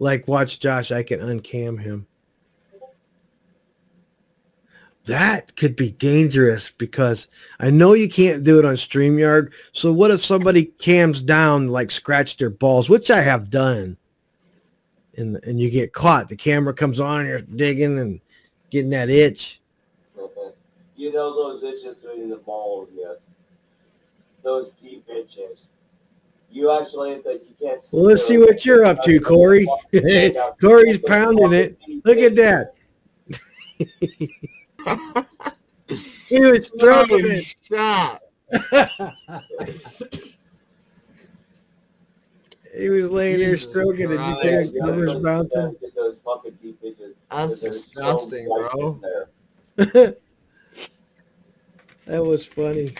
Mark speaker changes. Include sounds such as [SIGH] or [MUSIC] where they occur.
Speaker 1: Like, watch Josh. I can uncam him. That could be dangerous because I know you can't do it on StreamYard. So what if somebody cams down, like scratch their balls, which I have done, and and you get caught. The camera comes on, you're digging and getting that itch.
Speaker 2: You know those itches through the balls, yes. Those deep itches. You actually that you can't.
Speaker 1: Well, let's see what you're up to, Corey. [LAUGHS] Corey's pounding it. Look at that. [LAUGHS] he was [LAUGHS] stroking it.
Speaker 3: Shot.
Speaker 1: he was laying there
Speaker 3: Jesus
Speaker 1: stroking it. Did you
Speaker 3: Christ.
Speaker 1: see
Speaker 2: Yeah,
Speaker 1: that
Speaker 2: yeah,
Speaker 1: covers bouncing?
Speaker 2: yeah, Those fucking deep itches.
Speaker 3: That's disgusting, bro.
Speaker 1: that was funny.